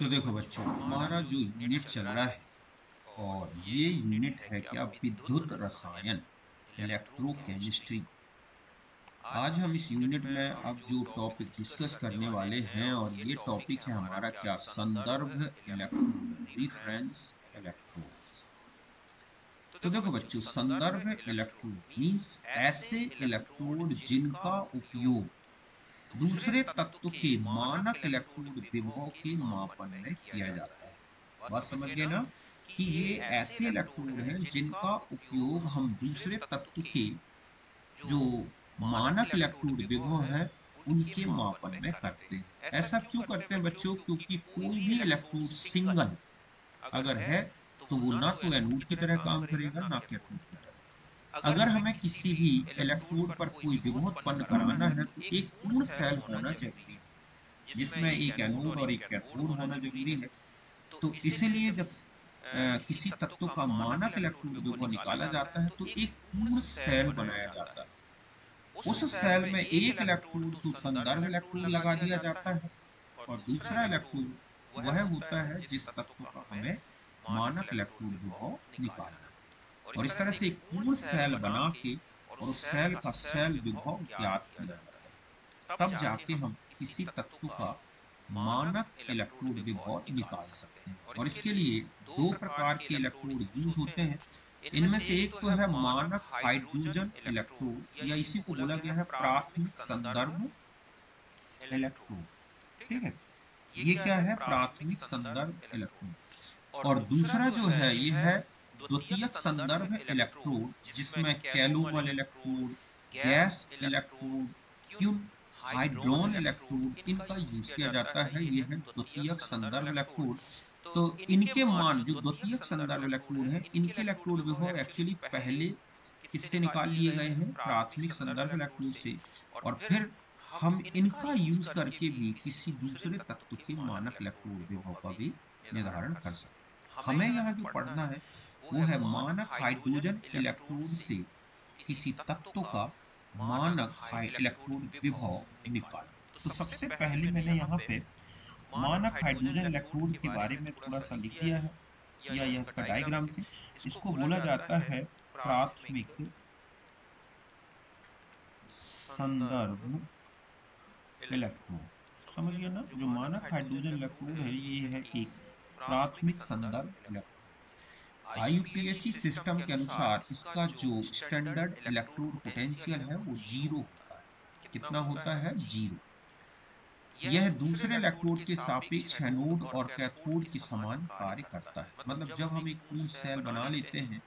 तो देखो बच्चों, हमारा जो यूनिट चल रहा है, और ये यूनिट है क्या विद्युत रसायन इलेक्ट्रोकेमिस्ट्री आज हम इस यूनिट में अब जो टॉपिक डिस्कस करने वाले हैं, और ये टॉपिक है हमारा क्या संदर्भ इलेक्ट्रोड रिफरेंस तो देखो बच्चों, संदर्भ इलेक्ट्रोड मीन्स ऐसे इलेक्ट्रोड जिनका उपयोग दूसरे तत्व के मानक इलेक्ट्रोड विभव के मापन में किया जाता है। बात समझ गए ना? कि ये ऐसे इलेक्ट्रोड हैं जिनका उपयोग हम दूसरे तत्व के जो मानक इलेक्ट्रोड विभव है, उनके मापन में करते हैं। ऐसा क्यों करते हैं बच्चों? क्योंकि कोई भी इलेक्ट्रोड सिंगल अगर है तो वो ना तो एनोड की तरह काम करेगा, ना कैथोड अगर हमें किसी भी इलेक्ट्रोड पर कोई विभव उत्पन्न कराना है तो एक पूर्ण सेल होना चाहिए जिसमें एक एनोड और एक कैथोड होना ज़रूरी है। तो इसीलिए जब आ, किसी तत्व का मानक इलेक्ट्रोड विभव निकाला जाता है तो एक पूर्ण सेल बनाया जाता है। उस सेल में एक इलेक्ट्रोड को संदर्भ इलेक्ट्रोड लगा दिया जाता है और दूसरा इलेक्ट्रोड वह होता है जिस तत्व का हमें मानक इलेक्ट्रोड विभव निकालना और इस तरह से एक पूर्ण सेल बना के और उस सेल का सेल विभव ज्ञात किया जाता है। तब जाके हम किसी तत्व का मानक इलेक्ट्रोड विभव निकाल सकते हैं। और इसके लिए दो प्रकार के इलेक्ट्रोड यूज़ होते हैं। इनमें से एक तो है मानक हाइड्रोजन इलेक्ट्रोड या इसी को बोला गया है प्राथमिक संदर्भ इलेक्ट्रोड ठीक है? ये क्या है? प्राथमिक संदर्भ इलेक्ट्रोड और दूसरा जो है ये है द्वितीयक संदर्भ इलेक्ट्रोड, जिसमें calomel electrode, gas electrode quinhydrone electrode, इनका यूज़ किया जाता है। ये है द्वितीयक संदर्भ इलेक्ट्रोड। तो इनके मान, जो द्वितीयक संदर्भ इलेक्ट्रोड है, इनके इलेक्ट्रोड विभव एक्चुअली पहले किससे निकाल लिए गए हैं? प्राथमिक संदर्भ इलेक्ट्रोड से। और फिर हम इनका यूज़ करके भी किसी दूसरे तत्व के मानक इलेक्ट्रोड विभव का भी निर्धारण कर सकते हैं। हमें यहाँ जो पढ़ना है वो है मानक हाइड्रोजन इलेक्ट्रोड से किसी तत्व का मानक इलेक्ट्रोड विभव निकाल। तो सबसे पहले मैंने यहाँ पे मानक हाइड्रोजन इलेक्ट्रोड के बारे में थोड़ा सा लिख दिया है या यह इसका डायग्राम से। इसको बोला जाता है प्राथमिक संदर्भ इलेक्ट्रोड। समझ गया ना जो मानक हाइड्रोजन इलेक्ट्रोड है ये है एक प्राथमिक संदर्भ इलेक्ट्रोड। आईयूपीएससी सिस्टम के अनुसार इसका जो स्टैंडर्ड इलेक्ट्रोड पोटेंशियल है वो ज़ीरो होता है। कितना होता है? ज़ीरो यह दूसरे इलेक्ट्रोड के सापेक्ष एनोड और कैथोड के समान कार्य करता है। मतलब जब हम एक पूर्ण सेल बना लेते हैं,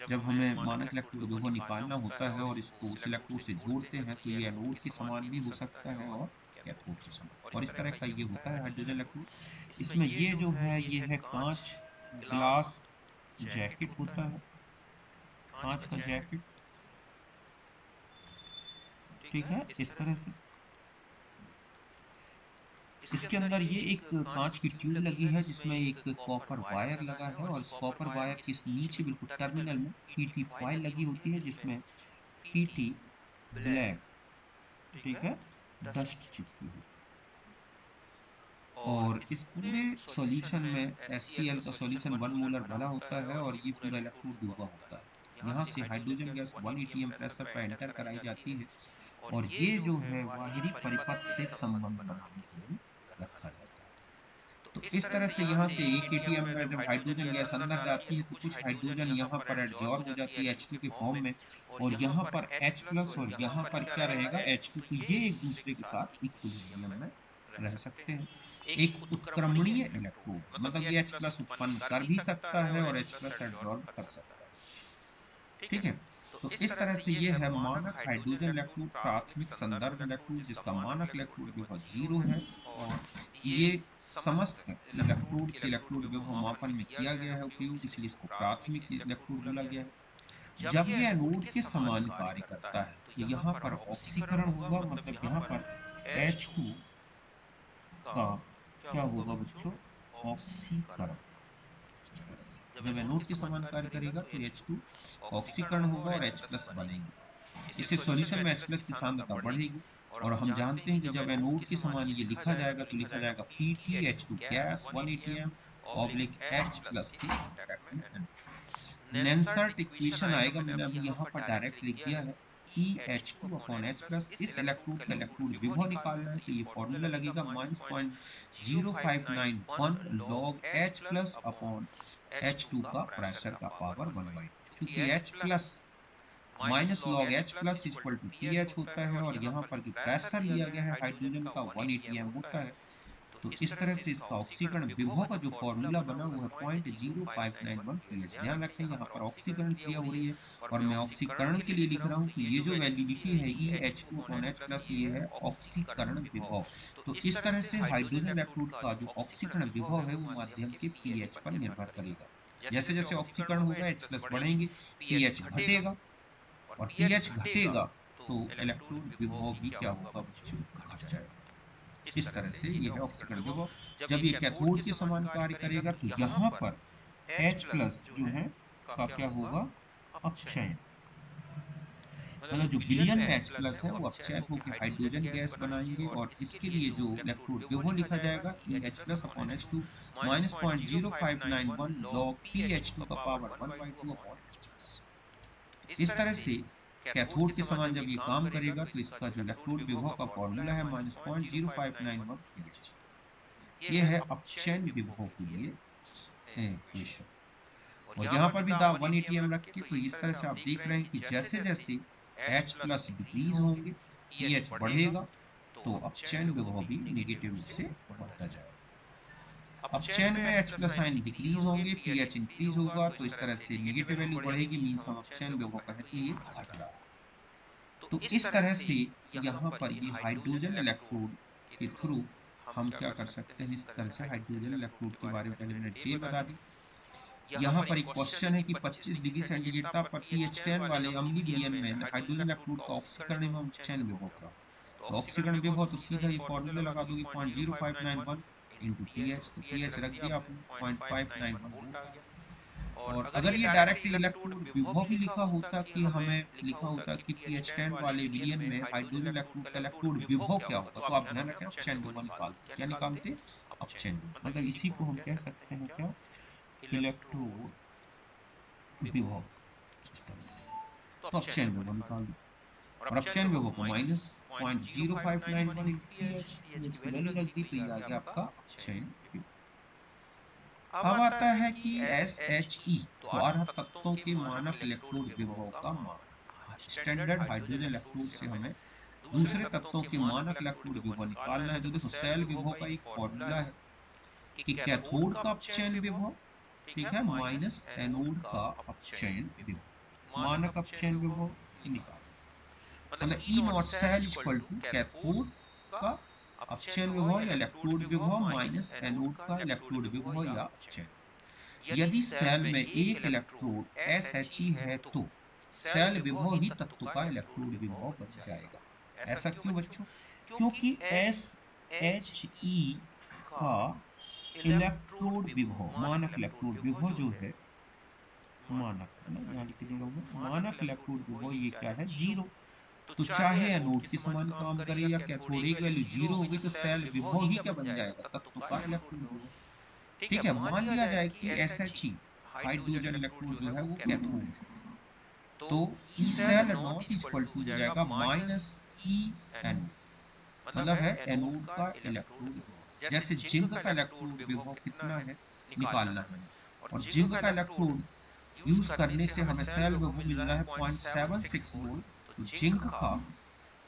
जब हमें मानक इलेक्ट्रोड विभव निकालना होता है और इसको उस इलेक्ट्रोड से जोड़ते हैं तो ये एनोड के समान भी हो सकता है और कैथोड के समान। और इस तरह का ये होता है हाइड्रोजन इलेक्ट्रोड इसमें ये जो है, ये है कांच ग्लास जैकेट होता है। कांच का जैकेट। ठीक है इस तरह से। इसके अंदर ये एक कांच की ट्यूब लगी है जिसमें एक कॉपर वायर लगा है और इस कॉपर वायर के नीचे बिल्कुल टर्मिनल में पीटी फॉइल लगी होती है जिसमें पीटी ब्लैक ठीक है? डस्ट चिपकी हुई। और इस पूरे सॉल्यूशन में एस का सॉल्यूशन वन मोलर भरा होता है और ये पूरा इलेक्ट्रोड डूबा होता है। यहाँ से hydrogen gas one ATM pressure पर एंटर कराई जाती है और ये जो है बाहरी परिपथ से संबंध बनाने के लिए रखा जाता है तो इस तरह से यहाँ से एक एटीएम में जब हाइड्रोजन गैस अंदर जाती है तो कुछ हाइड्रोजन यहाँ पर एडजॉर्ब हो जाती है एच के फॉर्म में और यहाँ पर H प्लस और यहाँ पर क्या रहेगा H2 तो ये एक दूसरे के साथ इक्विलिब्रियम में रह सकते हैं एक उत्क्रमणीय इलेक्ट्रोड मतलब ये H प्लस उत्पन्न कर भी सकता है और H प्लस एब्जॉर्ब कर सकता है। ठीक है? तो इस तरह से ये है मानक हाइड्रोजन इलेक्ट्रोड प्राथमिक संदर्भ इलेक्ट्रोड जिसका मानक इलेक्ट्रोड विभव ज़ीरो है और ये समस्त इलेक्ट्रोड के इलेक्ट्रोड विभव मापन में किया गया है उपयोग इसलिए इसको प्राथमिक इलेक्ट्रोड बोला गया है। जब ये एनोड के समान कार्य करता है तो यहाँ पर ऑक्सीकरण होगा मतलब यहाँ पर H2 का क्या होगा बच्चों? ऑक्सीकरण। जब एनोड के समान कार्य करेगा तो H2 ऑक्सीकरण होगा और H प्लस बनेगी। इससे सॉल्यूशन में H प्लस की सांद्रता बढ़ेगी और हम जानते हैं कि जब एनोड के समान ये लिखा जाएगा तो लिखा जाएगा P T H two gas one ATM oblique H plus नेंसर्ट equation आएगा, मैंने अभी यहाँ पर डायरेक्ट लिख दिया है। H two upon H plus इस इलेक्ट्रोड का इलेक्ट्रोड विभव निकालना है तो ये फॉर्मूला लगेगा minus point zero five nine one log H plus upon H two का प्रेशर का पावर वन बाई क्योंकि H plus minus log H plus equal to P H होता है और यहाँ पर प्रेशर लिया गया है हाइड्रोजन का वन एटी एम होता है। तो इस तरह से इसका ऑक्सीकरण विभव का जो फॉर्मूला बना हुआ है point zero five nine one P H ध्यान रखें, यहाँ पर ऑक्सीकरण क्रिया हो रही है। और मैं ऑक्सीकरण के लिए लिख रहा हूँ कि ये जो वैल्यू लिखी है E H two upon H plus ये है, ऑक्सीकरण विभव। तो इस तरह से हाइड्रोजन इलेक्ट्रोड का जो ऑक्सीकरण विभव है, वो माध्यम के पी एच पर निर्भर करेगा। जैसे जैसे ऑक्सीकरण होगा एच प्लस बढ़ेंगे पी एच घटेगा। और पी एच घटेगा तो इलेक्ट्रोड विभव भी क्या होगा घट जाएगा। इस तरह से ये है। ऑक्सीकरण विभव जब ये कैथोड के समान कार्य करेगा तो यहाँ पर H प्लस जो है का क्या होगा अपचयन मतलब जो बिलियन H प्लस है वो अपचयन होकर हाइड्रोजन गैस बनाएँगे और इसके लिए जो इलेक्ट्रोड विभव लिखा जाएगा E H plus upon H two minus point zero five nine one log P H two का power one by two upon H plus इस तरह से कैथोड के समान जब ये काम करेगा तो इसका जो इलेक्ट्रोड विभव का फॉर्मूला है minus point zero five nine one ये है अपचयन विभव के लिए इक्वेशन और यहाँ पर भी दाब वन एटी एम रख के तो इस तरह से आप देख रहे हैं कि जैसे जैसे H प्लस डिक्रीज होंगे पीएच बढ़ेगा तो अपचयन विभव भी नेगेटिव से बढ़ता जाएगा। अपचयन में H प्लस आयन डिक्रीज होंगे पीएच इंक्रीज होगा तो इस तरह से नेगेटिव वैल्यू बढ़ेगी मींस हम अपचयन विभव कहें कि ये घट। रहा है तो इस तरह से यहाँ पर ये हाइड्रोजन इलेक्ट्रोड के थ्रू हम क्या कर सकते हैं इस तरह से हाइड्रोजन इलेक्ट्रोड के बारे में पहले मैंने डिटेल बता दी। यहाँ पर एक क्वेश्चन है कि 25 डिग्री सेंटीग्रेड पर पीएच 10 वाले अम्लीय विलयन में हाइड्रोजन इलेक्ट्रोड का ऑक्सीकरण एवं चयन विभव का तो ऑक्सीकरण विभव तो सीधा ये फॉर्मूला लगा दोगे 0.0591 इनटू पीएच तो पीएच रख दिया आपने 0.591 वोल्ट आ गया। और अगर ये डायरेक्ट इलेक्ट्रोड विभव भी लिखा होता कि हमें लिखा होता कि पीएच 10 वाले विलयन में हाइड्रोजन इलेक्ट्रोड का इलेक्ट्रोड विभव क्या होता तो आप ध्यान रखें चयन विभव निकालते क्या निकालते अपचयन मतलब इसी को हम कह सकते हैं क्या? इलेक्ट्रोड विभव। तो अपचयन विभव निकाल और अपचयन विभव को minus point zero five nine one की वैल्यू रख दी तो ये आ गया आपका अपचयन अब आता है कि एस एच ई द्वारा तत्वों के मानक इलेक्ट्रोड विभव का मान स्टैंडर्ड हाइड्रोजन इलेक्ट्रोड से हमें दूसरे तत्वों के मानक इलेक्ट्रोड विभव निकालना है तो देखो सेल विभव का एक फॉर्मूला है कि कैथोड का अपचयन विभव ठीक है माइनस एनोड का अपचयन विभव मानक अपचयन विभव निकाल मतलब E naught cell equal to cathode का अपचयन विभव या इलेक्ट्रोड विभव माइनस एनोड का इलेक्ट्रोड विभव या अपचयन। यदि सेल में एक इलेक्ट्रोड एस एच ई है तो सेल विभव ही तत्व का इलेक्ट्रोड विभव बन जाएगा। ऐसा क्यों बच्चों? क्योंकि एस एच ई का इलेक्ट्रोड विभव मानक इलेक्ट्रोड विभव जो है। मानक यहाँ लिख देगा मानक इलेक्ट्रोड विभव ये क्या है ज़ीरो तो चाहे एनोड के समान काम करे या कैथोड एक वैल्यू ज़ीरो होगी तो सेल विभव ही क्या बन जाएगा? तत्व का इलेक्ट्रोड विभव ठीक है मान लिया जाए कि एस एच हाइड्रोजन इलेक्ट्रोड जो है वो कैथोड है। तो E cell naught equal to जाएगा माइनस ई एन। मतलब है एनोड का इलेक्ट्रोड विभव जैसे जिंक का इलेक्ट्रोड विभव कितना है? निकालना है? और जिंक का इलेक्ट्रोड यूज़ करने से हमें सेल विभव मिल रहा है 0.76 वोल्ट तो जिंक का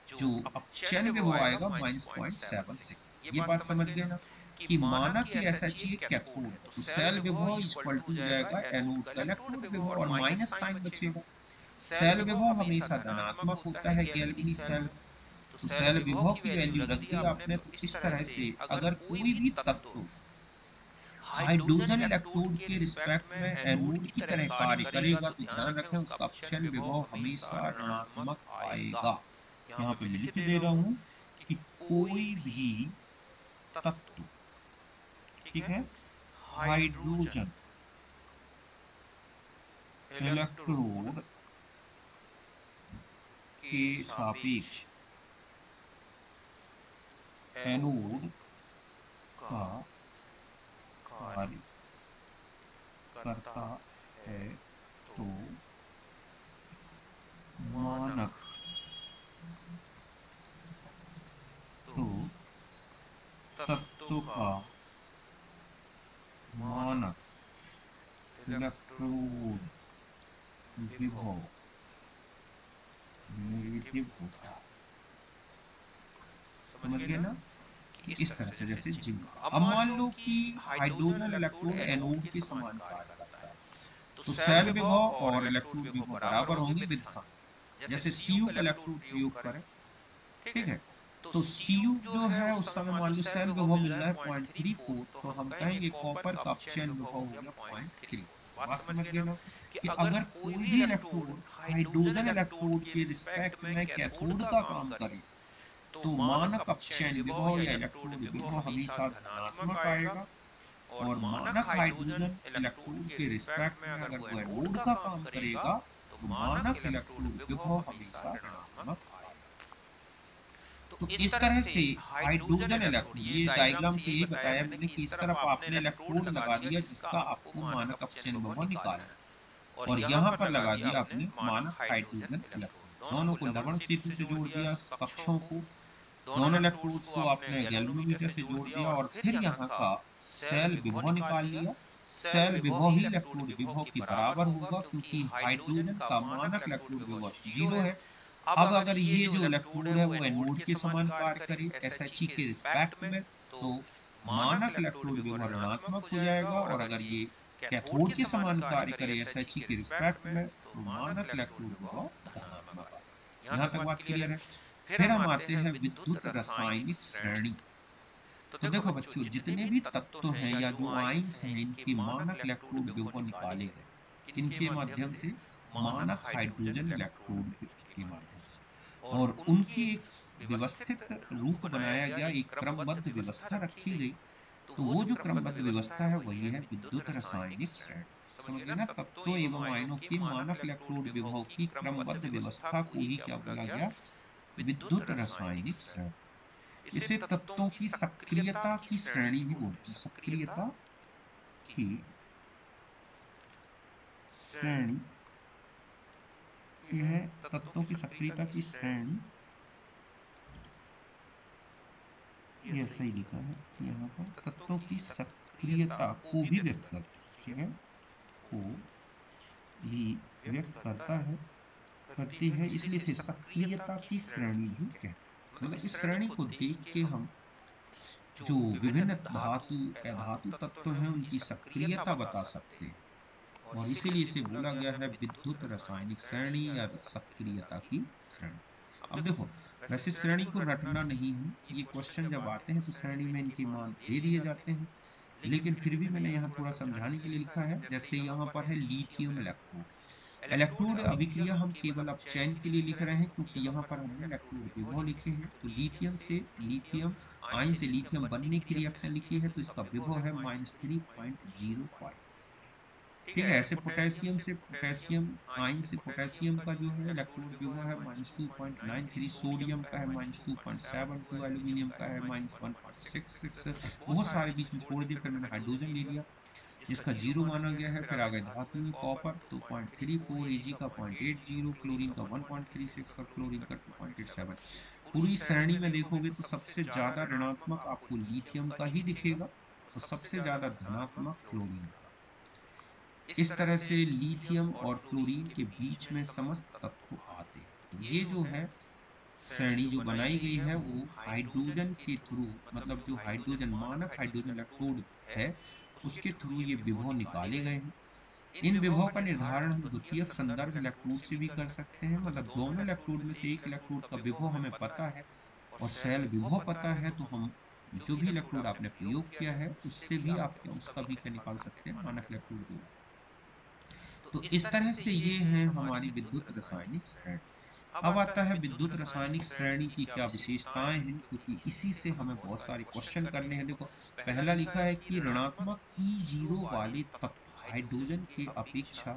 जो अपचयन विभव आएगा माइनस पॉइंट सेवन सिक्स ये बात समझ गए ना? कि माना कि ऐसा चाहिए कैथोड तो सेल विभव इक्वल टू जाएगा एनोड का इलेक्ट्रोड विभव और माइनस साइन बचेगा। सेल विभव हमेशा धनात्मक होता है गैल्वेनिक सेल तो सेल विभव की वैल्यू रख दी आपने तो इस तरह से अगर कोई भी तत्व हाइड्रोजन इलेक्ट्रोड के रिस्पेक्ट में एनोड की तरह कार्य करेगा तो ध्यान रखें उसका अपचयन विभव हमेशा ऋणात्मक आएगा। यहाँ पे लिख दे रहा हूँ कि कोई भी तत्व ठीक है? हाइड्रोजन। इलेक्ट्रोड के सापेक्ष एनोड का कार्य करता है तो मानक तो तत्व का मानक इलेक्ट्रोड विभव नेगेटिव होता समझ गए ना? इस तरह से जैसे जिंक। अब मान लो कि हाइड्रोजन इलेक्ट्रोड एनोड के समान कार्य करता है। तो सेल विभव और इलेक्ट्रोड विभव बराबर होंगे विद सम जैसे सीयू इलेक्ट्रोड प्रयोग करें। ठीक है? तो सीयू जो है उस समय मान लो सेल विभव मिल रहा है पॉइंट थ्री फोर तो हम कहेंगे कॉपर का अपचयन विभव हो गया पॉइंट थ्री बात समझ गए ना कि अगर कोई भी इलेक्ट्रोड हाइड्रोजन इलेक्ट्रोड के रिस्पेक्ट में कैथोड का काम करे तो मानक अपचयन विभव या इलेक्ट्रोड विभव हमेशा धनात्मक आएगा। और मानक हाइड्रोजन इलेक्ट्रोड के रिस्पेक्ट में अगर वो एनोड का काम करेगा तो मानक इलेक्ट्रोड विभव हमेशा ऋणात्मक तो इस तरह से हाइड्रोजन इलेक्ट्रोड ये डायग्राम से ये बताया मैंने कि इस तरफ़ आपने इलेक्ट्रोड लगा दिया जिसका आपको मानक अपचयन विभव निकालना है और यहाँ पर लगा दिया आपने मानक हाइड्रोजन इलेक्ट्रोड दोनों को लवण सेतु से जोड़ दिया कक्षों को दोनों इलेक्ट्रोड्स को आपने गैल्वेनोमीटर से जोड़ दिया और फिर यहाँ का सेल विभव निकाल लिया। सेल विभव ही इलेक्ट्रोड विभव के बराबर होगा क्योंकि हाइड्रोजन का मानक इलेक्ट्रोड विभव ज़ीरो है। अब अगर ये जो इलेक्ट्रोड है वो एनोड के समान कार्य करे एसएचई के रिस्पेक्ट में तो मानक इलेक्ट्रोड विभव ऋणात्मक हो जाएगा और अगर ये कैथोड के समान कार्य करे एसएचई के रिस्पेक्ट में तो मानक इलेक्ट्रोड विभव धनात्मक यहाँ तक बात क्लियर है फिर हम आते हैं विद्युत रासायनिक श्रेणी। तो देखो बच्चों जितने भी तत्व हैं या जो आइंस हैं इनके मानक इलेक्ट्रोड विभव निकाले गए। किनके माध्यम से मानक हाइड्रोजन इलेक्ट्रोड के माध्यम से। और उनकी एक व्यवस्थित रूप बनाया गया एक क्रमबद्ध व्यवस्था रखी गई। तो वो जो क्रमबद्ध व्यवस्था है वही है विद्युत रासायनिक श्रेणी। समझ ना? तत्वों एवं आयनों के मानक इलेक्ट्रोड विभव की क्रमबद्ध व्यवस्था को ही क्या बोला गया विद्युत रासायनिक श्रेणी। इसे तत्वों की सक्रियता की श्रेणी भी बोलते हैं। सक्रियता की श्रेणी। यह तत्वों की सक्रियता की श्रेणी। यह सही लिखा है। यहाँ पर तत्वों की सक्रियता को भी व्यक्त करता है। ठीक है को भी व्यक्त करता है। करती है, इसलिए इसे सक्रियता की श्रेणी भी कहते हैं। मतलब इस श्रेणी को देख के हम जो विभिन्न धातु, अधातु तत्व हैं, उनकी सक्रियता बता सकते हैं। और इसीलिए इसे बोला गया है विद्युत रासायनिक श्रेणी या सक्रियता की श्रेणी। अब देखो, वैसे श्रेणी को रटना नहीं है। ये क्वेश्चन जब आते हैं तो श्रेणी में इनके मान दे दिए जाते हैं। लेकिन फिर भी मैंने यहाँ थोड़ा समझाने के लिए लिखा है, जैसे यहाँ पर है लिथियम इलेक्ट्रोड इलेक्ट्रोड अभिक्रिया हम केवल अपचयन के लिए लिख रहे हैं, क्योंकि यहाँ पर हमने इलेक्ट्रोड विभव लिखे हैं। तो लिथियम से लिथियम आयन से लिथियम बनने की रिएक्शन लिखी है तो इसका विभव है minus three point zero five ठीक है, ऐसे पोटेशियम से पोटेशियम आयन से पोटेशियम का जो है इलेक्ट्रोड विभव है minus two point nine three sodium का है minus two point seven two aluminium का है minus one point six six बहुत सारे बीच में छोड़ दिया फिर मैंने हाइड्रोजन ले लिया। जिसका ज़ीरो माना गया है, फिर आ गए धातु में copper two point three four AG का पॉइंट एट ज़ीरो क्लोरीन का वन पॉइंट थ्री सिक्स और क्लोरीन का टू पॉइंट एट सेवन पूरी श्रेणी में देखोगे तो सबसे ज़्यादा ऋणात्मक आपको लिथियम का ही दिखेगा और सबसे ज़्यादा धनात्मक क्लोरीन का। इस तरह से लिथियम और क्लोरीन के बीच में समस्त तत्व आते हैं। ये जो है, श्रेणी जो बनाई गई है, वो हाइड्रोजन के थ्रू मतलब जो हाइड्रोजन मानक हाइड्रोजन इलेक्ट्रोड है उसके थ्रू ये विभव निकाले गए हैं। इन विभव का निर्धारण हम द्वितीय संदर्भ इलेक्ट्रोड से भी कर सकते हैं मतलब दोनों इलेक्ट्रोड में से एक इलेक्ट्रोड का विभव हमें पता है और सेल विभव पता है तो हम जो भी इलेक्ट्रोड आपने प्रयोग किया है, उससे भी आप उसका भी क्या निकाल सकते हैं, मानक इलेक्ट्रोड तो इस तरह से ये है हमारी विद्युत रासायनिक श्रेणी। अब आता है विद्युत रासायनिक श्रेणी की क्या विशेषताएँ हैं? क्योंकि इसी से हमें बहुत सारे क्वेश्चन करने हैं। देखो, पहला लिखा है कि ऋणात्मक ई ज़ीरो वाले तत्व हाइड्रोजन के अपेक्षा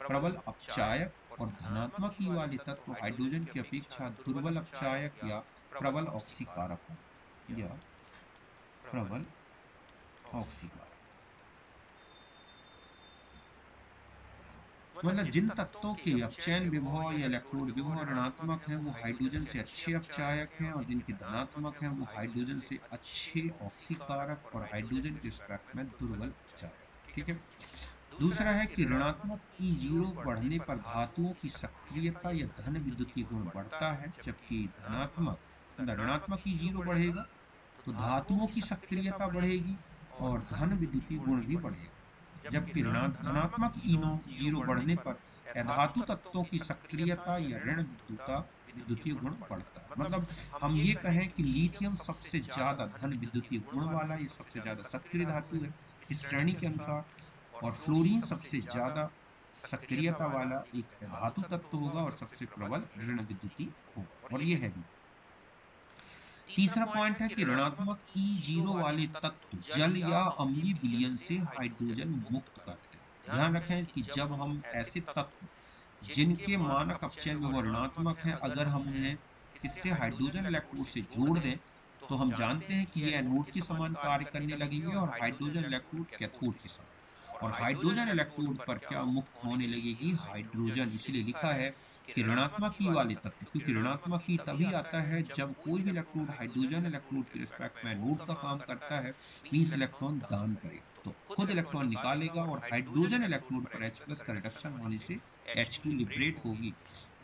प्रबल अपचायक और धनात्मक ई वाले तत्व हाइड्रोजन की अपेक्षा दुर्बल अपचायक या प्रबल ऑक्सीकारक या प्रबल ऑक्सीकार मतलब जिन तत्वों के अपचयन विभव या इलेक्ट्रोड विभव ऋणात्मक है, वो हाइड्रोजन से अच्छे अपचायक हैं और जिनके धनात्मक हैं, वो हाइड्रोजन से अच्छे ऑक्सीकारक और हाइड्रोजन के स्पेक्ट में दुर्बल अपचायक ठीक है? दूसरा है कि ऋणात्मक ई ज़ीरो बढ़ने पर धातुओं की सक्रियता या धन विद्युतीय गुण बढ़ता है, जबकि धनात्मक ऋणात्मक ई ज़ीरो बढ़ेगा तो धातुओं की सक्रियता बढ़ेगी और धन विद्युतीय गुण भी बढ़ेगा। जबकि धनात्मक इनो ज़ीरो बढ़ने पर अधातु तत्वों की सक्रियता या ऋण विद्युता विद्युतीय गुण बढ़ता है। मतलब हम ये कहें कि लिथियम सबसे ज़्यादा धन विद्युतीय गुण वाला, ये सबसे ज़्यादा सक्रिय धातु है इस श्रेणी के अनुसार, और फ्लोरीन सबसे ज़्यादा सक्रियता वाला एक धातु तत्व होगा और सबसे प्रबल ऋण विद्युतीय होगा। और ये है भी तीसरा पॉइंट है कि ऋणात्मक ई ज़ीरो वाले तत्व जल या अम्लीय विलयन से हाइड्रोजन मुक्त करते हैं। ध्यान रखें कि जब हम ऐसे तत्व जिनके मानक अपचयन में वो ऋणात्मक है, अगर हम उन्हें इससे हाइड्रोजन इलेक्ट्रोड से जोड़ दें तो हम जानते हैं कि ये एनोड के समान कार्य करने लगेंगे और हाइड्रोजन इलेक्ट्रोड कैथोड के समान। और हाइड्रोजन इलेक्ट्रोड पर क्या मुक्त होने लगेगी? हाइड्रोजन इसलिए लिखा है कि ऋणात्मक ई वाले तत्व, क्योंकि ऋणात्मक ई तभी आता है जब कोई भी इलेक्ट्रोड हाइड्रोजन इलेक्ट्रोड के रिस्पेक्ट में नोड का काम करता है मींस इलेक्ट्रॉन दान करेगा। तो खुद इलेक्ट्रॉन निकालेगा और हाइड्रोजन इलेक्ट्रोड पर H प्लस का रिडक्शन होने से H2 लिबरेट होगी,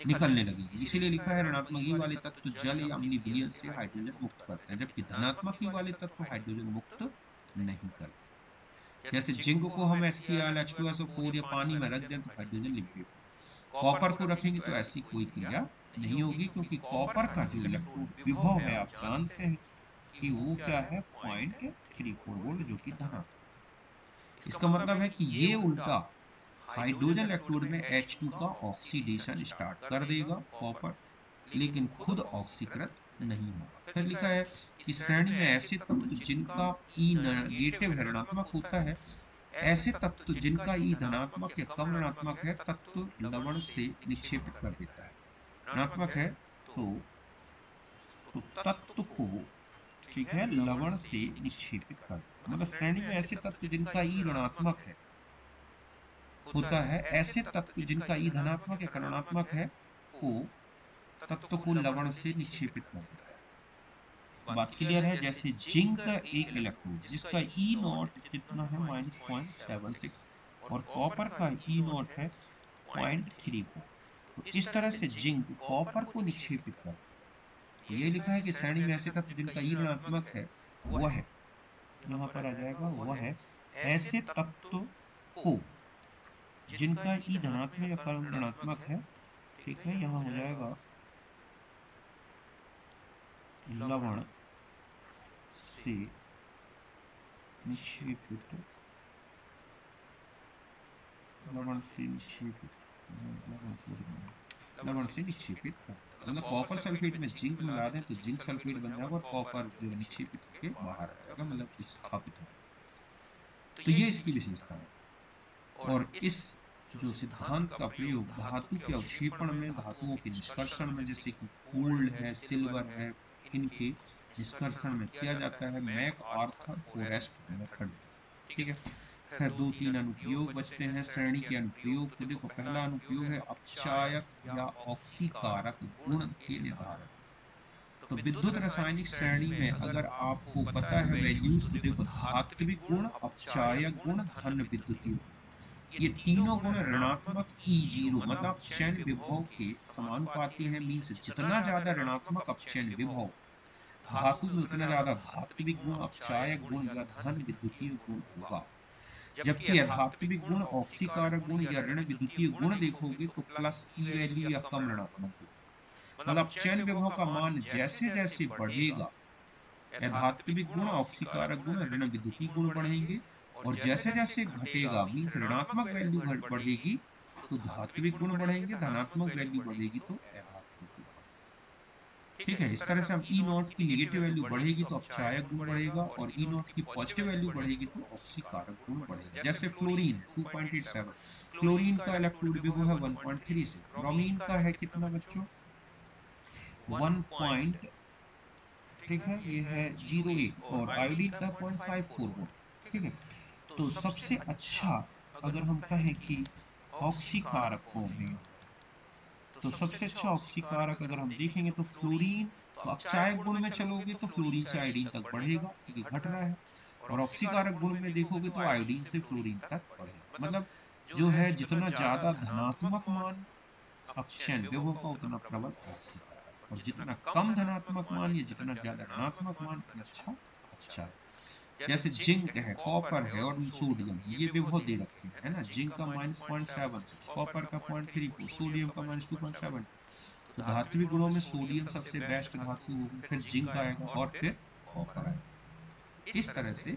निकलने लगेगी। इसीलिए लिखा है ऋणात्मक ई वाले तत्व जल या अम्लीय विलयन से हाइड्रोजन मुक्त करते हैं, जबकि धनात्मक ई वाले तत्व हाइड्रोजन मुक्त नहीं करते। जैसे जिंक को हम HCl H2SO4 या पानी में रख दें तो हाइड्रोजन लिबरेट कॉपर को रखेंगे तो ऐसी कोई क्रिया नहीं होगी क्योंकि कॉपर का जो इलेक्ट्रोड विभव है आप जानते हैं कि वो क्या है पॉइंट थ्री फोर वोल्ट जो कि धनात्मक इसका मतलब है कि ये उल्टा हाइड्रोजन इलेक्ट्रोड में H2 का ऑक्सीडेशन स्टार्ट कर देगा कॉपर लेकिन खुद ऑक्सीकृत नहीं होगा। फिर लिखा है कि श्रेणी में ऐसे तत्व जिनका ई नेगेटिव ऋणात्मक होता है ऐसे तत्व जिनका ई धनात्मक या कम ऋणात्मक है, तत्व लवण से निक्षेपित कर देता है। ऋणात्मक है तो तो तत्व को, ठीक है, लवण से निक्षेपित कर मतलब श्रेणी में ऐसे तत्व जिनका ई ऋणात्मक है, होता है, ऐसे तत्व जिनका ई धनात्मक या ऋणात्मक है, को तत्व को लवण से निक्षेपित कर देता है। बात क्लियर है जैसे जिंक का एक इलेक्ट्रोड जिसका ई नॉट कितना है? माइनस पॉइंट सेवन सिक्स और कॉपर का ई नॉट है पॉइंट थ्री फोर तो इस तरह से जिंक कॉपर को निक्षेपित कर तो ये लिखा है कि श्रेणी में ऐसे तत्व जिनका ई ऋणात्मक है वह है। यहाँ पर आ जाएगा वह है ऐसे तत्व को जिनका ई धनात्मक या कर्म ऋणात्मक है। ठीक है यहाँ हो जाएगा लवण। निक्षेपित कर मतलब कॉपर सल्फेट में जिंक मिला दें तो जिंक सल्फेट बन जाएगा और कॉपर जो है होकर बाहर आएगा मतलब स्थापित हो तो ये इसकी विशेषता है और इस जो सिद्धांत का प्रयोग धातु के अवक्षेपण में धातुओं के निष्कर्षण में जैसे कि गोल्ड है सिल्वर है इनके निष्कर्षण में किया जाता है मैक आर्थर फॉरेस्ट मेथड। ठीक है? दो, तीन अनुप्रयोग बचते हैं, श्रेणी के अनुप्रयोग। तो देखो, पहला अनुप्रयोग है अपचायक या ऑक्सीकारक गुण के निर्धारण तो विद्युत रासायनिक श्रेणी में अगर आपको पता है वैल्यूज़ तो देखो, धात्विक गुण, अपचायक गुण, धन विद्युतीय ये तीनों गुण ऋणात्मक ई ज़ीरो मतलब अपचयन विभव के समानुपाती है मींस जितना ज़्यादा ऋणात्मक, अपचयन विभव। धातु में उतना ज़्यादा धात्विक गुण अपचायक गुण या धन विद्युतीय गुण होगा। जबकि अधात्विक गुण, ऑक्सीकारक गुण या ऋण विद्युतीय गुण देखोगे तो प्लस ई वैल्यू या कम ऋणात्मक मतलब अपचयन विभव का मान जैसे जैसे बढ़ेगा, अधात्विक गुण, ऑक्सीकारक गुण, ऋण विद्युतीय गुण बढ़ेंगे और जैसे जैसे घटेगा मीन्स ऋणात्मक वैल्यू बढ़ेगी तो धात्विक गुण बढ़ेंगे, धनात्मक वैल्यू बढ़ेगी तो ठीक है इस तरह से हम ई नॉट की नेगेटिव वैल्यू बढ़ेगी तो अपचायक गुण बढ़ेगा और ई नॉट की पॉजिटिव वैल्यू बढ़ेगी तो ऑक्सीकारक गुण बढ़ेगा। जैसे फ्लोरीन 2.87 क्लोरीन का इलेक्ट्रोड विभव है 1.3 से ब्रोमीन का है कितना बच्चों? 1. ठीक है ये है ज़ीरो एट और आयोडीन का पॉइंट फाइव फोर वोल्ट ठीक है? तो सबसे अच्छा अगर हम कहें कि ऑक्सीकारक कौन है तो सबसे अच्छा ऑक्सीकारक अगर हम देखेंगे तो फ्लोरीन तो आप चाय गुण में चलोगे तो फ्लोरीन से आयोडीन तक बढ़ेगा, क्योंकि घट रहा है। और ऑक्सीकारक गुण में देखोगे तो आयोडीन से फ्लोरीन तक बढ़ेगा। मतलब जो है जितना ज़्यादा धनात्मक मान अक्षयन विभव का उतना प्रबल ऑक्सीकारक और जितना कम धनात्मक मान या जितना ज़्यादा ऋणात्मक मान, उतना अच्छा अच्छा। जैसे जिंक है कॉपर है और सोडियम ये विभव दे रखे हैं ना? जिंक का minus point seven six copper का पॉइंट थ्री फोर सोडियम का माइनस टू पॉइंट सेवन तो धात्विक गुणों में सोडियम सबसे बेस्ट धातु फिर जिंक आएगा और फिर कॉपर आएगा। इस तरह से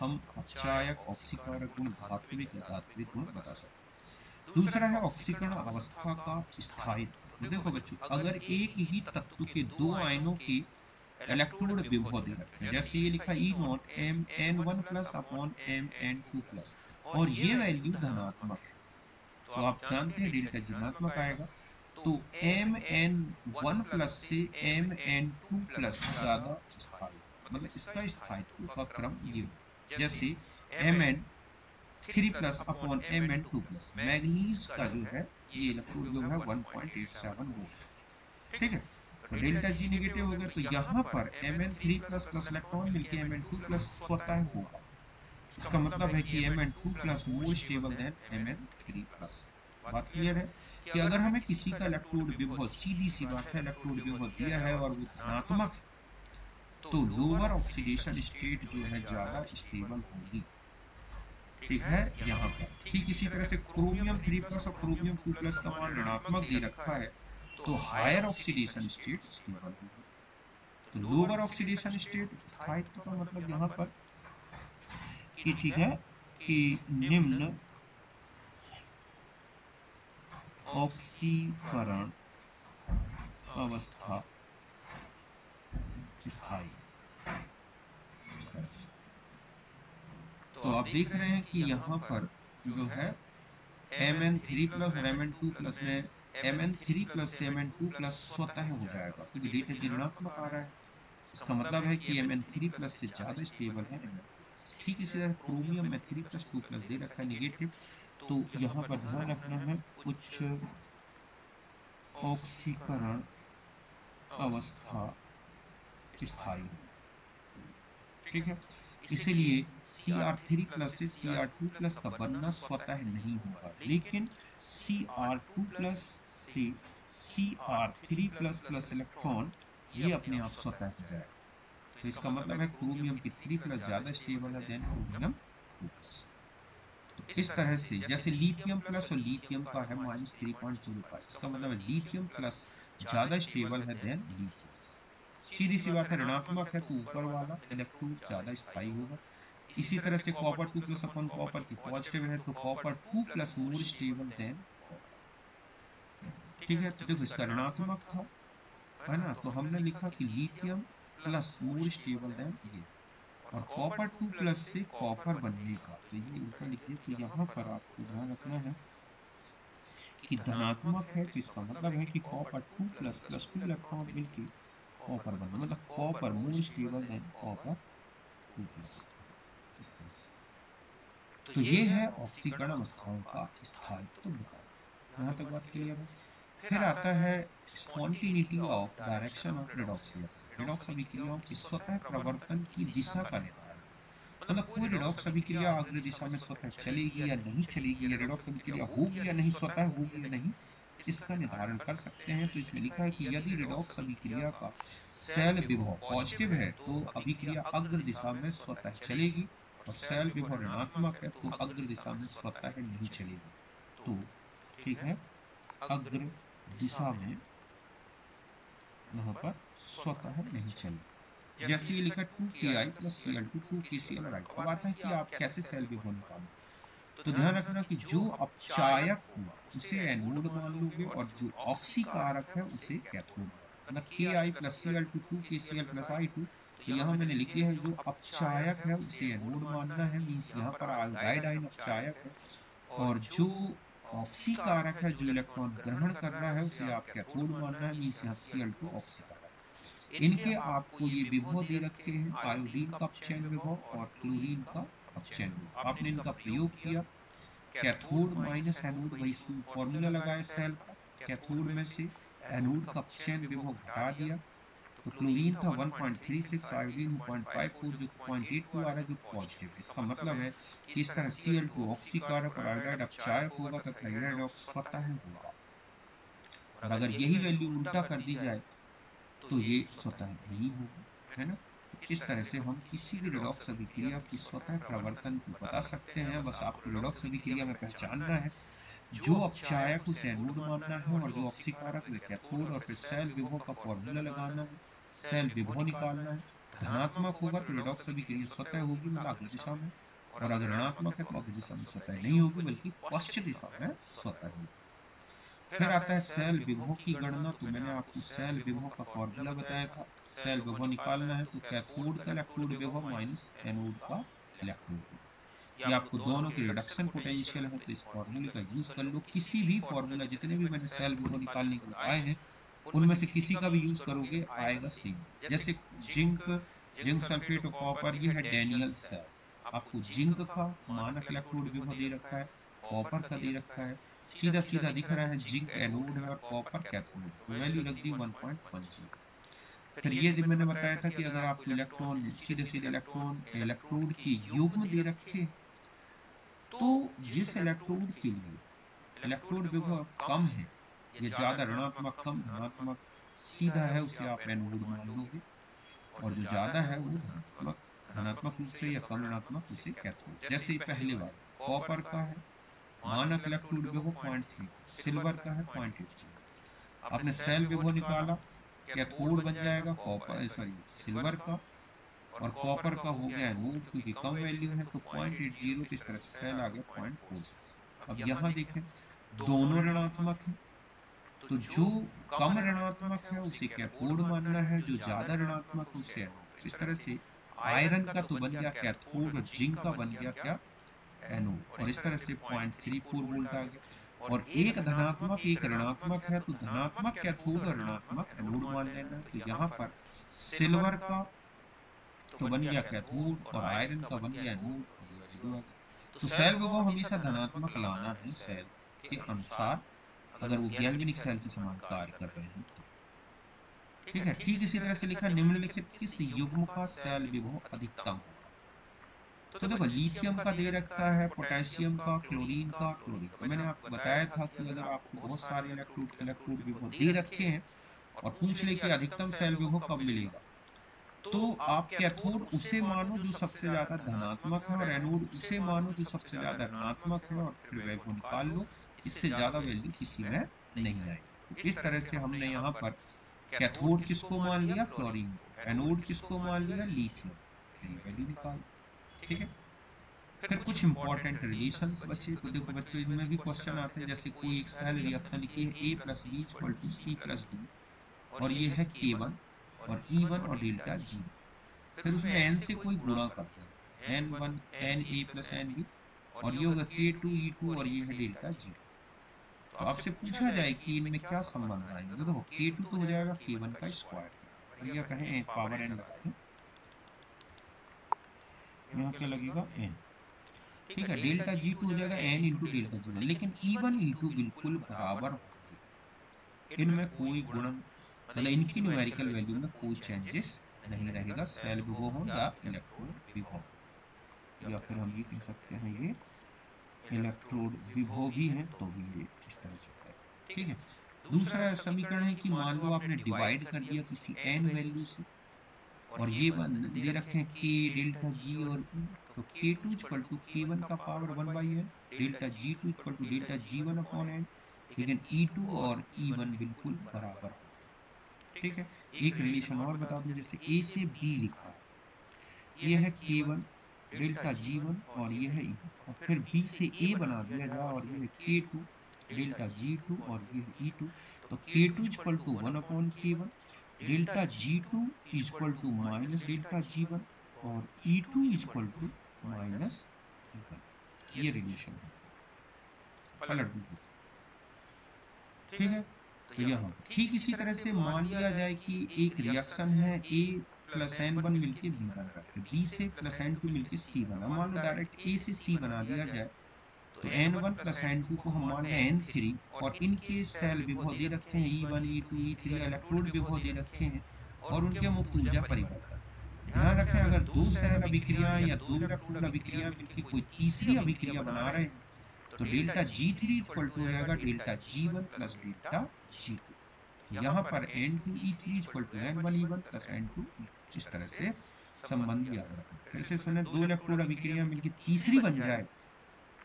हम अक्षायक ऑक्सीकारक गुण धात्विक धात्विक गुण बता सकते दूसरा है ऑक्सीकरण अवस्था का स्थायित्व देखो बच्चों अगर एक ही तत्व के दो आयनों के इलेक्ट्रोड विभव दे रखे हैं। जैसे ये लिखा E naught M N one plus upon M N two plus और ये वैल्यू धनात्मक है। तो आप जानते हैं डेल्टा ऋणात्मक आएगा। तो एम एन वन प्लस से एम एन टू प्लस ज़्यादा स्थायी मतलब इसका स्थायित्व का क्रम ये जैसे M N three plus upon M N two plus manganese का जो है, ये इलेक्ट्रोड जो है one point eight seven volt ठीक है? डेल्टा जी नेगेटिव हो गया तो यहाँ पर M N three plus plus electron मिलके एम एन टू प्लस स्वतः होगा। इसका मतलब है कि M N two plus more stable than M N three plus बात क्लियर है? कि अगर हमें किसी का इलेक्ट्रोड विभव, सीधी सी बात है इलेक्ट्रोड विभव दिया है और वो धनात्मक तो लोअर ऑक्सीडेशन स्टेट जो है ज़्यादा स्टेबल होगी। ठीक है? यहाँ पर। ठीक इसी तरह से क्रोमियम थ्री प्लस और क्रोमियम टू प्लस का मान ऋणात्मक दे रखा है। तो हायर ऑक्सीडेशन स्टेट स्टेबल तो लोअर ऑक्सीडेशन स्टेट स्थायित्व का मतलब यहाँ पर कि ठीक है कि निम्न ऑक्सीकरण अवस्था स्थायी। तो आप देख रहे हैं कि यहाँ पर जो है एम एन थ्री प्लस और एम एन टू प्लस में एम एन थ्री प्लस से एम एन टू प्लस स्वतः हो जाएगा। क्योंकि डेटा ऋणात्मक आ रहा है, इसका मतलब है कि एम एन थ्री प्लस से ज़्यादा स्टेबल है। ठीक इसी तरह क्रोमियम में थ्री प्लस टू प्लस दे रखा है निगेटिव तो यहाँ पर ध्यान रखना है उच्च ऑक्सीकरण अवस्था स्थायी ठीक है? इसीलिए सी आर थ्री प्लस से सी आर टू प्लस का बनना स्वतः नहीं होगा। लेकिन सी आर टू प्लस से C R three plus plus electron ये अपने आप स्वतः हो जाएगा तो इसका मतलब है क्रोमियम की थ्री प्लस ज़्यादा स्टेबल है देन क्रोमियम तो इस तरह से, जैसे लिथियम प्लस और लिथियम का है minus three point zero five इसका मतलब लिथियम प्लस ज़्यादा स्टेबल है देन लिथियम सीधी सी बात है, ऋणात्मक है तो ऊपर वाला इलेक्ट्रॉन ज़्यादा स्थायी होगा। इसी तरह से copper two plus upon copper की पॉजिटिव है तो copper two plus more stable than ठीक है तो देखो, इसका ऋणात्मक था, है ना? तो हमने लिखा कि lithium plus more stable than ये। और कॉपर टू प्लस से कॉपर बनने का तो ये उल्टा लिखिए तो यहाँ पर आपको ध्यान रखना है कि धनात्मक है तो इसका मतलब है कि copper two plus plus two electron मिलके कॉपर बनना मतलब copper more stable than copper two plus तो ये है ऑक्सीकरण अवस्थाओं का स्थायित्व बताओ यहाँ तक बात क्लियर है? फिर आता है spontaneity of direction of redox redox अभिक्रियाओं की स्वतः प्रवर्तन की दिशा का निर्धारण। मतलब कोई रिडॉक्स अभिक्रिया अग्र दिशा में स्वतः चलेगी या नहीं चलेगी, या रिडॉक्स अभिक्रिया होगी या नहीं, स्वतः होगी या नहीं, इसका निर्धारण कर सकते हैं। तो इसमें लिखा है कि यदि रिडॉक्स अभिक्रिया का सेल विभव पॉजिटिव है तो अभिक्रिया अग्र दिशा में स्वतः चलेगी और सेल विभव ऋणात्मक है तो अग्र दिशा में स्वतः नहीं चलेगी। तो ठीक है? अग्र दिशा में यहाँ पर स्वतः नहीं चलेगी जैसे ये लिखा two K I plus C L two two K C L right अब आता है कि आप कैसे सेल विभव निकालो। तो ध्यान रखना कि जो अपचायक हुआ, उसे एनोड मान लोगे और जो ऑक्सीकारक है, उसे कैथोड मतलब K I plus C L two two K C L plus I two तो यहाँ मैंने लिख है जो अपचायक है, उसे एनोड मानना है मीन्स यहाँ पर आयोडाइड अपचायक है। और जो ऑक्सीकारक है, जो इलेक्ट्रॉन ग्रहण कर रहा है, उसे आप कैथोड मानना है मीन्स यहाँ सी एल टू ऑक्सीकारक इनके आपको ये विभव दे रखे हैं, आयोडीन का अपचयन विभव और क्लोरीन का अपचयन विभव। आपने इनका प्रयोग किया। कैथोड माइनस एनोड, वही फॉर्मूला लगाया सेल कैथोड में से एनोड का अपचयन विभव घटा दिया। तो क्लोरीन था 1.36 आयोडीन 1.54 जो 0.82 आ रहा है, जो पॉजिटिव इसका मतलब है कि इस तरह Cl2 ऑक्सीकारक और आयोडाइड अपचायक होगा तथा रेडॉक्स स्वतः होगा और अगर यही वैल्यू उल्टा कर दी जाए तो ये स्वतः नहीं होगा, है ना? इस तरह से हम किसी भी रेडॉक्स अभिक्रिया की स्वतः प्रवर्तन को बता सकते हैं। बस आपको रेडॉक्स अभिक्रिया में पहचानना है। जो अपचायक उसे एनोड मानना है और जो ऑक्सीकारक वे कैथोड और फिर सेल विभव का फॉर्मूला लगाना है। सेल विभव निकालना है धनात्मक होगा तो रेडॉक्स अभिक्रिया स्वतः होगी मतलब अग्र दिशा में। और अगर ऋणात्मक है तो अग्र दिशा में स्वतः नहीं होगी, बल्कि पश्चिम दिशा में स्वतः होगी। फिर आता है सेल विभव की गणना। तो मैंने आपको सेल विभव का फॉर्मूला बताया था। सेल विभव निकालना है तो कैथोड का इलेक्ट्रोड विभव माइनस एनोड का इलेक्ट्रोड ये आपको दोनों की रिडक्शन पोटेंशियल है तो इस फॉर्मूले का यूज़ कर लो। किसी भी फॉर्मूला जितने भी मैंने सेल विभव निकालने के बताए हैं उनमें से किसी का भी यूज़ करोगे, आएगा सेम जैसे जिंक जिंक सल्फेट और कॉपर ये है डेनियल सेल आपको जिंक का मानक इलेक्ट्रोड विभव दे रखा है कॉपर का दे रखा है। सीधा सीधा दिख रहा है जिंक एनोड है और कॉपर कैथोड वैल्यू रख दी 1.10 फिर ये मैंने बताया था कि अगर आपको इलेक्ट्रॉन सीधे सीधे इलेक्ट्रॉन इलेक्ट्रोड की युग्म दे रखे तो जिस इलेक्ट्रोड के लिए इलेक्ट्रोड विभव कम है ये ज़्यादा ऋणात्मक कम, धनात्मक, सीधा है उसे आप एनोड मान लोगे। और जो ज़्यादा है वो धनात्मक धनात्मक रूप से या कम ऋणात्मक उसे कैथोड जैसे पहले बार कॉपर का है, मानक इलेक्ट्रोड विभव पॉइंट थ्री सिल्वर का है पॉइंट एट ज़ीरो। आपने सेल विभव निकाला कैथोड बन जाएगा? कॉपर सॉरी सिल्वर का। और कॉपर का हो गया एनोड क्योंकि कम वैल्यू है तो पॉइंट एट ज़ीरो इस तरह से सेल आ गया पॉइंट फोर अब यहाँ देखें, दोनों ऋणात्मक है। तो जो कम ऋणात्मक है, उसे कैथोड मानना है? जो ज़्यादा ऋणात्मक, उसे इस तरह से आयरन का तो बन गया कैथोड और जिंक का बन गया क्या? एनोड और इस तरह से पॉइंट थ्री फोर वोल्ट आ गया। और एक धनात्मक, एक ऋणात्मक है तो धनात्मक कैथोड और ऋणात्मक एनोड मान लेना। तो यहाँ पर सिल्वर का तो बन गया कैथोड और आयरन का बन गया एनोड तो सेल विभव हमेशा धनात्मक लाना है, सेल के अनुसार। अगर वो गैल्वेनिक सेल के समान कार्य कर रहे हैं तो। ठीक है, ठीक इसी तरह से लिखा, निम्नलिखित किस युग्म का सेल विभव अधिकतम तो देखो, लिथियम का दे रखा है, पोटेशियम का, क्लोरीन का, क्लोरीन तो मैंने आपको बताया था कि अगर आपको बहुत सारे इलेक्ट्रोड इलेक्ट्रोड विभव दे रखे हैं और पूछ ले कि अधिकतम सेल विभव कब मिलेगा तो आप कैथोड उसे मानो जो सबसे ज़्यादा धनात्मक है और एनोड उसे मानो जो सबसे ज़्यादा ऋणात्मक है और फिर वैल्यू निकाल लो, इससे ज़्यादा वैल्यू किसी में नहीं आएगी। इस तरह से हमने यहाँ पर कैथोड किसको मान लिया? फ्लोरीन एनोड किसको मान लिया? लिथियम वैल्यू निकाल। ठीक है? फिर कुछ इंपॉर्टेंट रिलेशंस बचे। तो देखो बच्चों, इनमें भी क्वेश्चन आते हैं। जैसे कोई एक सेल रिएक्शन लिखी है A plus B equal to C plus D और ये है के वन और ई वन और डेल्टा जी फिर उसमें एन से कोई गुणा करते हैं N one N A plus और ये होगा के टू ई टू और ये है डेल्टा जी तो आपसे पूछा जाए कि इनमें क्या संबंध आएँगे। तो देखो के तो हो जाएगा के वन का स्क्वायर और यह कहें पावर एन लगा दें यहाँ क्या लगेगा? एन ठीक है, डेल्टा जी टू हो जाएगा एन इंटू डेल्टा जी लेकिन ई वन ई टू बिल्कुल बराबर इनमें कोई गुणन मतलब इनकी न्यूमेरिकल वैल्यू में कोई चेंजेस नहीं रहेगा सेल विभव हो या इलेक्ट्रोड विभव या फिर हम ये कह सकते हैं ये इलेक्ट्रोड विभव भी है तो भी ये इस तरह से है। ठीक है? दूसरा समीकरण है कि मान लो आपने डिवाइड कर दिया किसी एन वैल्यू से, और ये दे रखे हैं के डेल्टा जी और ई तो K two equal to K one का power one by N delta G two equal to delta G one upon N लेकिन ई टू और ई वन बिल्कुल बराबर होते ठीक है? एक रिलेशन और बता दूँ जैसे ए से बी लिखा है। ये है के वन डेल्टा जी वन और ये है ई और फिर बी से ए बना दिया जाए और ये है के टू डेल्टा जी टू और ये है ई टू। तो K two equal to one upon K one delta G two equal to minus delta G one और E two equal to minus ये रिलेशन है। पलट दीजिए ठीक है? ठीक इसी तरह से मान लिया जाए कि एक रिएक्शन है ए प्लस एन वन मिलके बी बन रहा है। बी से प्लस एन टू मिलके सी बना। मान लो डायरेक्ट ए से सी बना दिया जाए तो N one plus N two को हम मान लें एन थ्री और इनके सेल विभव दे रखे हैं E one E two E three electrode विभव दे रखे हैं और उनके मुक्त ऊर्जा परिवर्तन। ध्यान रखें, अगर दो सेल अभिक्रिया या दो इलेक्ट्रोड अभिक्रिया मिलकर कोई तीसरी अभिक्रिया बना रहे हैं तो delta G three equal to होगा delta G one plus delta G two यहाँ पर N two E three equal to N one E one plus N two इस तरह से संबंध याद रखें फिर से सुने दो इलेक्ट्रोड अभिक्रिया मिलकर तीसरी बन जाए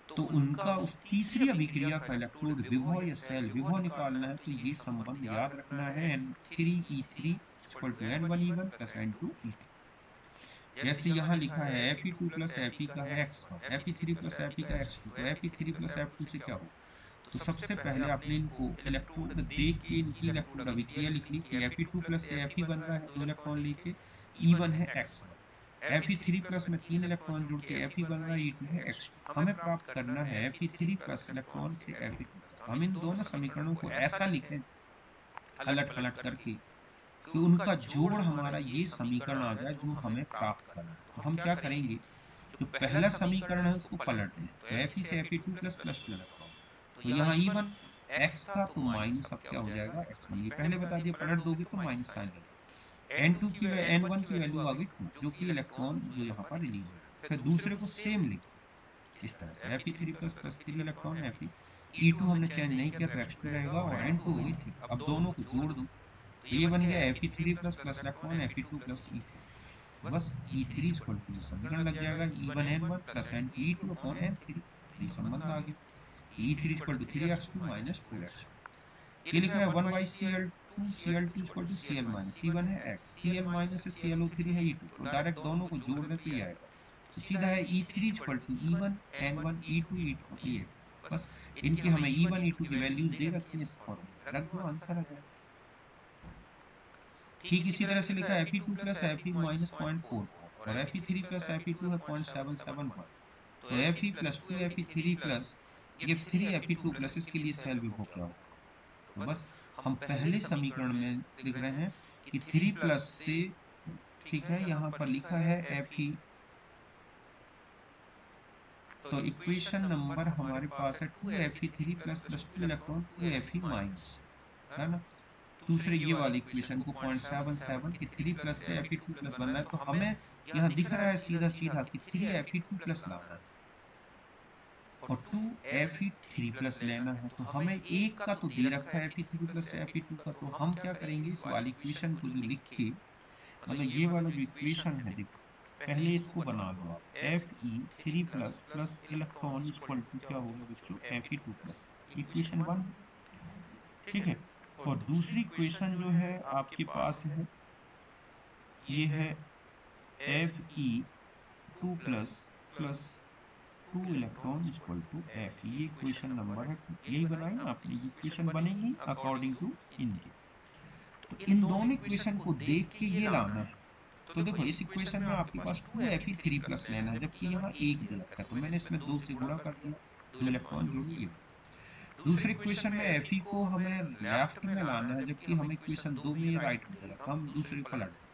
तो उनका उस तीसरी अभिक्रिया का इलेक्ट्रोड विभव या सेल विभव निकालना है तो ये संबंध याद रखना है। N three E three equal to N one E one plus N two E जैसे यहाँ लिखा है F E two plus F E का है X F E three plus F E का एक्स टू तो F E three plus F two से क्या हो तो सबसे पहले आपने इनको इलेक्ट्रोड देख के इनकी इलेक्ट्रोड अभिक्रिया लिख ली कि F E two plus F E बन रहा है दो इलेक्ट्रॉन लेके ई वन है X F E three plus में तीन इलेक्ट्रॉन जुड़ के एफ़ ई बन रहा है ई टू है एक्स टू हमें प्राप्त करना है F E three plus electron से एफ़ ई टू हम इन दोनों समीकरणों को ऐसा लिखें अलट पलट करके कि उनका जोड़ हमारा ये समीकरण आ जाए जो हमें प्राप्त करना है। तो हम क्या करेंगे? जो पहला समीकरण है, उसको पलट दें। तो एफ़ से F E two plus plus two electron तो यहाँ ई वन एक्स था तो माइनस अब क्या हो जाएगा? एक्स वन ये पहले बता दिया, पलट दोगे तो माइनस साइन लगेगा एन टू की एन वन की वैल्यू आ गई टू जो कि इलेक्ट्रॉन जो यहाँ पर रिलीज़ है फिर दूसरे को सेम लिखो इस तरह से। F E three plus plus three electron F E two हमने चेंज नहीं किया तो एक्स टू रहेगा और एन टू वही थी अब दोनों को जोड़ दो। तो ये बन गया F E three plus plus electron F E two plus E three बस ई थ्री इक्वल टू समीकरण लग जाएगा E one N one plus N E two upon N three ये संबंध आ गया। E three equal to three X two minus two X ये लिखा है one by C L two C L two equal to C L minus C one है X सी L minus से C L O three है E two तो direct दोनों को जोड़ दें तो ये आएगा। तो सीधा है E three equal to E one N one E two E two ये बस इनके हमें ई वन ई टू की वैल्यूज़ दे रखी है इस फॉर्मूले रख दो आंसर आ जाएगा ठीक इसी तरह से लिखा है एफ़ ई टू प्लस और F three plus F two है पॉइंट सेवन सेवन वन तो F E plus two F three इसके लिए सेल विभव क्या हो तो बस हम पहले समीकरण में लिख रहे हैं कि थ्री प्लस से, ठीक है, यहाँ पर लिखा है एफ़ ई तो इक्वेशन नंबर हमारे पास है two F E three plus plus two electron two F minus है ना? दूसरे ये वाली इक्वेशन को पॉइंट सेवन सेवन की थ्री प्लस से एफ़ टू प्लस बनना है तो हमें यहाँ दिख रहा है सीधा सीधा कि थ्री एफ़ टू प्लस लाना है। और टू एफ़ थ्री प्लस लेना है तो हमें एक का तो दे रखा है F three plus F two का तो हम क्या करेंगे इस वाली इक्वेशन को जो लिख के मतलब ये वाला जो इक्वेशन है, देखो, पहले इसको बना दो। आप F E three plus plus electron equal to क्या होगा बच्चों? F two plus equation one ठीक है? और दूसरी क्वेश्चन जो है आपके पास है ये है F E two plus plus two electron equal to F ये इक्वेशन नंबर है यही बनाए ना आपने ये इक्वेशन बनेगी अकॉर्डिंग टू इनके तो इन दोनों इक्वेशन को देख के ये लाना है। तो देखो इस इक्वेशन में आपके पास two F E three plus लेना है जबकि यहाँ एक दे रखा है। तो मैंने इसमें दो से गुणा कर दिया। दो इलेक्ट्रॉन जोड़ लिए दूसरे इक्वेशन में एफ़ ई को हमें लेफ़्ट में लाना है, जबकि हमें इक्वेशन दो में राइट में रखा, हम दूसरे पलट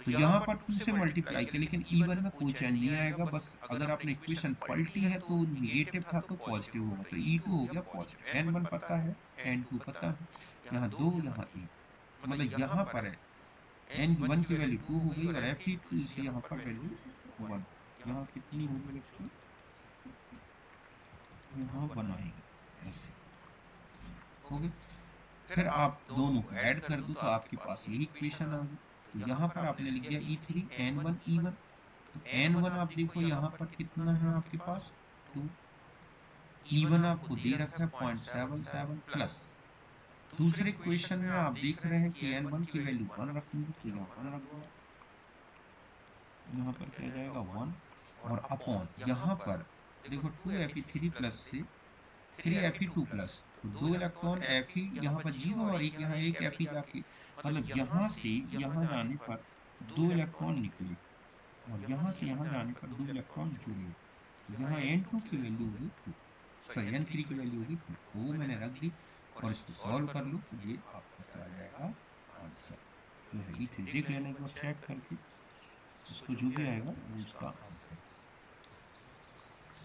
तो यहाँ पर टू से मल्टीप्लाई किया, लेकिन ई वन में कोई चेंज नहीं आएगा, बस अगर आपने इक्वेशन पलटी है तो निगेटिव था तो पॉजिटिव होगा। तो ई टू हो गया पॉजिटिव एन वन पता है एन टू पता है। यहाँ दो, यहाँ एक मतलब यहाँ पर है। एन वन की वैल्यू टू हो गई और एफ़ ई टू से यहाँ पर वैल्यू वन यहाँ कितनी हो बच्चों यहाँ बनाएँगे ऐसे हो गए फिर आप दोनों को ऐड कर दो तो आपके पास यही इक्वेशन आ गई तो यहाँ पर आपने लिख दिया E three N one E one तो एन वन आप देखो यहाँ पर कितना है आपके पास? टू ई वन आपको दे रखा है पॉइंट सेवन सेवन प्लस दूसरे क्वेश्चन में आप देख रहे हैं कि एन वन की वैल्यू वन रखेंगे तो यहाँ वन रख दो। यहाँ पर क्या जाएगा? वन और अपॉन यहाँ पर देखो टू ई थ्री प्लस से three F E two plus दो इलेक्ट्रॉन एफ़ ही यहाँ पर ज़ीरो और एक, यहाँ एक एफ़ ही जाके मतलब यहाँ से यहाँ जाने पर दो इलेक्ट्रॉन निकले। और यहाँ से यहाँ जाने पर दो इलेक्ट्रॉन जुड़े। तो यहाँ एन टू की वैल्यू होगी टू सॉरी एन थ्री की वैल्यू होगी टू वो मैंने रख दी, और इसको सॉल्व कर लो तो ये आपका आ जाएगा आंसर जो है ई देख लेना एक बार चेक करके। इसको जो भी आएगा, वो उसका आंसर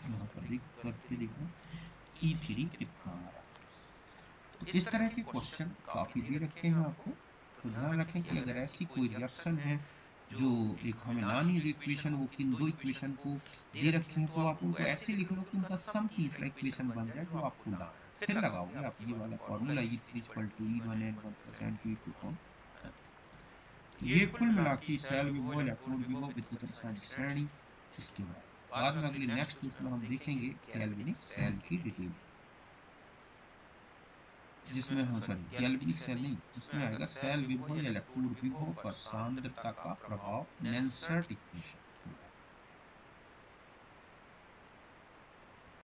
यहाँ पर देख, करके देखो ई थ्री कितना आ रहा तो इस तरह के क्वेश्चन काफ़ी दे रखे हैं आपको। तो ध्यान रखें कि अगर ऐसी कोई रिएक्शन है जो एक हमें लानी जो इक्वेशन वो किन दो इक्वेशन को दे रखे हैं तो आप उनको ऐसे लिख लो कि उनका सम की इसका इक्वेशन बन जाए जो आपको लाना है। फिर लगाओगे आप ये वाला formula E three equal to E one N one plus N two E two ये कुल मिला के सेल विभव इलेक्ट्रॉन विभव विद्युत रसायन श्रेणी इसके बाद बाद में अगली नेक्स्ट उसमें हम देखेंगे कैल्विनिक सेल की डिटेल जिसमें हम सॉरी गैल्वेनिक सेल नहीं उसमें आएगा सेल विभव या इलेक्ट्रोड विभव पर सांद्रता का प्रभाव नेंसर्ट इक्वेशन